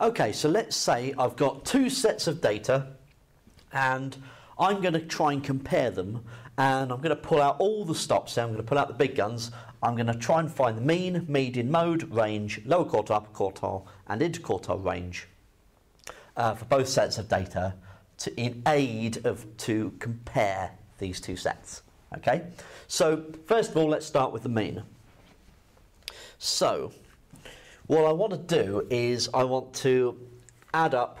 Okay, so let's say I've got two sets of data and I'm going to try and compare them and I'm going to pull out all the stops. So I'm going to pull out the big guns. I'm going to try and find the mean, median, mode, range, lower quartile, upper quartile and interquartile range uh, for both sets of data to, in aid of to compare these two sets. Okay, so first of all, let's start with the mean. So, what I want to do is I want to add up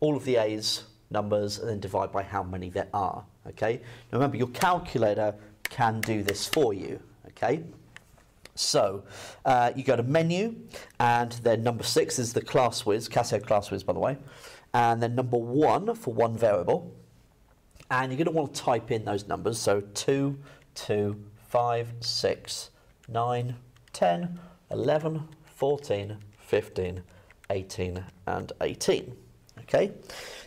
all of the A's numbers and then divide by how many there are. Okay. Now remember, your calculator can do this for you. Okay. So uh, you go to menu, and then number six is the ClassWiz, Casio ClassWiz, by the way, and then number one for one variable. And you're going to want to type in those numbers. So 2, 2, 5, 6, 9, 10, 11, 14, 15, 18, and 18. Okay.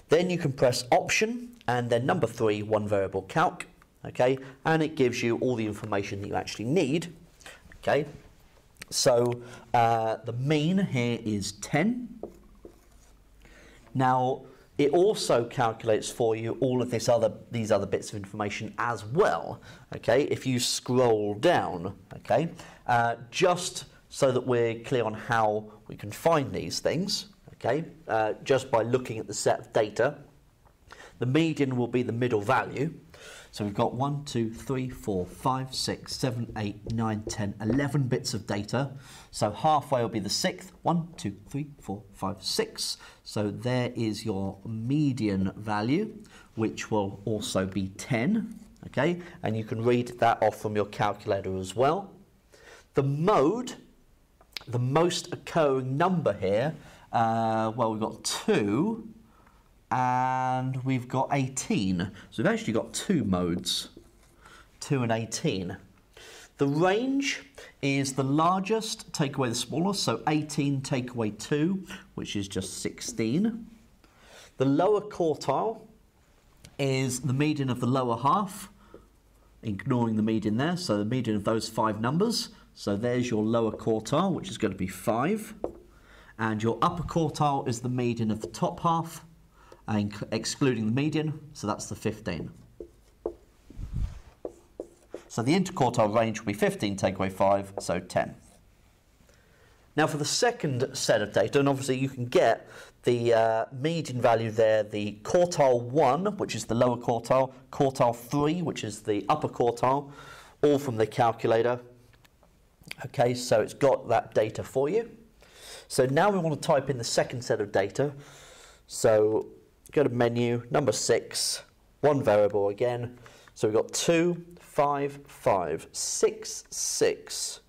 Then you can press Option and then number three, one variable calc. Okay, and it gives you all the information that you actually need. Okay, so uh, the mean here is 10. Now, it also calculates for you all of this other these other bits of information as well. Okay, if you scroll down, okay, uh, just so that we're clear on how we can find these things. Okay, uh, just by looking at the set of data, the median will be the middle value. So we've got 1, 2, 3, 4, 5, 6, 7, 8, 9, 10, 11 bits of data. So halfway will be the sixth. 1, 2, 3, 4, 5, 6. So there is your median value, which will also be 10. Okay, and you can read that off from your calculator as well. The mode, the most occurring number here, uh, well, we've got 2 and we've got 18. So we've actually got two modes, 2 and 18. The range is the largest, take away the smallest, so 18 take away 2, which is just 16. The lower quartile is the median of the lower half, ignoring the median there, so the median of those five numbers. So there's your lower quartile, which is going to be 5. And your upper quartile is the median of the top half, excluding the median, so that's the 15. So the interquartile range will be 15 take away 5, so 10. Now for the second set of data, and obviously you can get the uh, median value there, the quartile 1, which is the lower quartile, quartile 3, which is the upper quartile, all from the calculator. Okay, so it's got that data for you. So now we want to type in the second set of data. So go to menu, number six, one variable again. So we've got 2, 5, 5, 6, 6,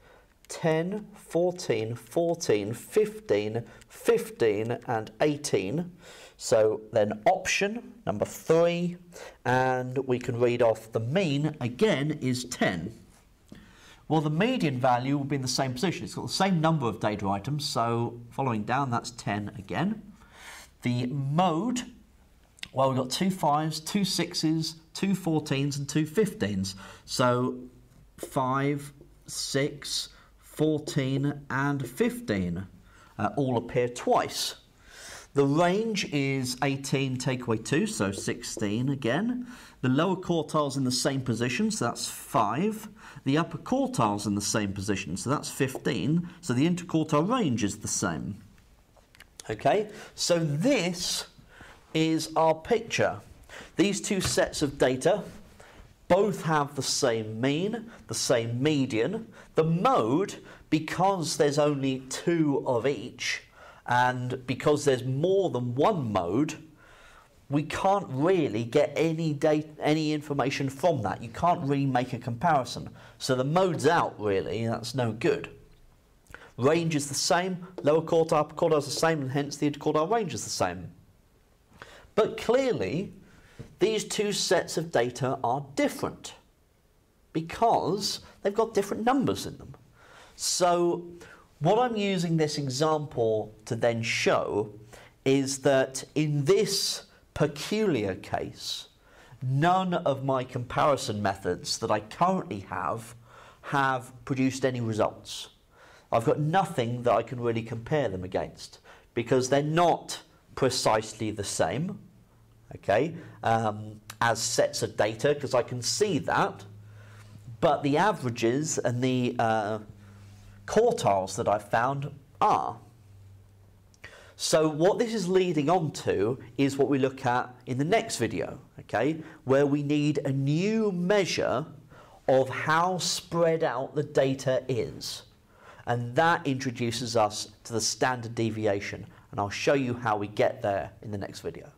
10, 14, 14, 15, 15 and 18. So then option number 3 and we can read off the mean again is 10. Well, the median value will be in the same position. It's got the same number of data items, so following down, that's 10 again. The mode well, we've got two fives, two sixes, two 14s, and two 15s. So 5, 6, 14, and 15 uh, all appear twice. The range is 18 take away 2, so 16 again. The lower quartile's in the same position, so that's 5. The upper quartile's in the same position, so that's 15. So the interquartile range is the same. Okay, so this is our picture. These two sets of data both have the same mean, the same median. The mode, because there's only two of each, and because there's more than one mode, we can't really get any data, any information from that. You can't really make a comparison. So the mode's out, really, that's no good. Range is the same, lower quartile, upper quartile is the same, and hence the interquartile range is the same. But clearly, these two sets of data are different because they've got different numbers in them. So what I'm using this example to then show is that in this peculiar case, none of my comparison methods that I currently have have produced any results. I've got nothing that I can really compare them against because they're not precisely the same, okay, um, as sets of data, because I can see that, but the averages and the uh, quartiles that I've found are. So what this is leading on to is what we look at in the next video, okay, where we need a new measure of how spread out the data is. And that introduces us to the standard deviation. And I'll show you how we get there in the next video.